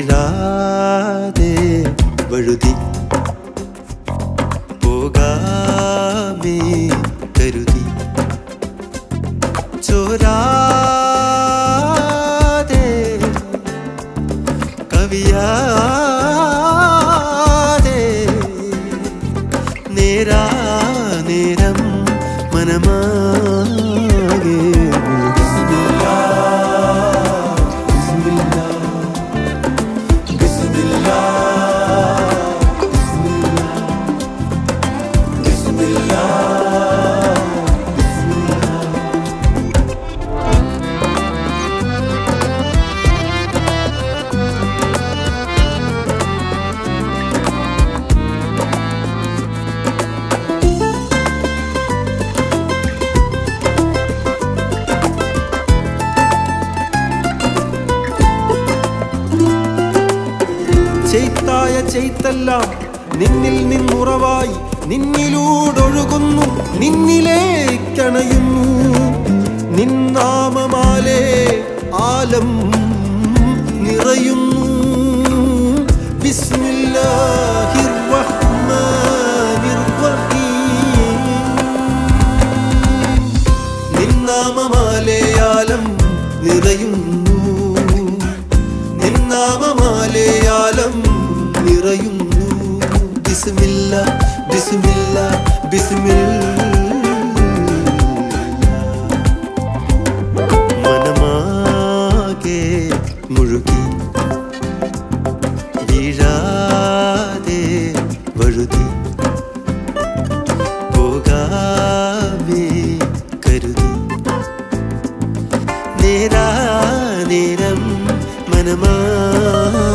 விழாதே வழுதி. போகாமே கருதி. சோராதே. கவியாதே. நேரா நேரம் மனமா ചെയ്ത്തായ ചെയ്ത്തെല്ലാം നിന്നിൽ നിന്നുറവായി നിന്നിലൂടൊഴുകുന്നു നിന്നിലേക്കണയുന്നു. നിന്നാമമാലേ ആലം നിറയുന്നു. ബിസ്മില്ലാഹിർ റഹ്മാനിർ റഹീം നിന്നാമമാലയാലം നിറയുന്നു നിന്നാമമാലയാലം നിറയുന്നു. ബിസ്മില്ല ബിസ്മില്ല ബിസ്മില്ല. മനമാകെ മുഴുകി വീഴാതെ വഴുതി പോകാമേ കരുതി. നേരാ നേരം മനമാകെ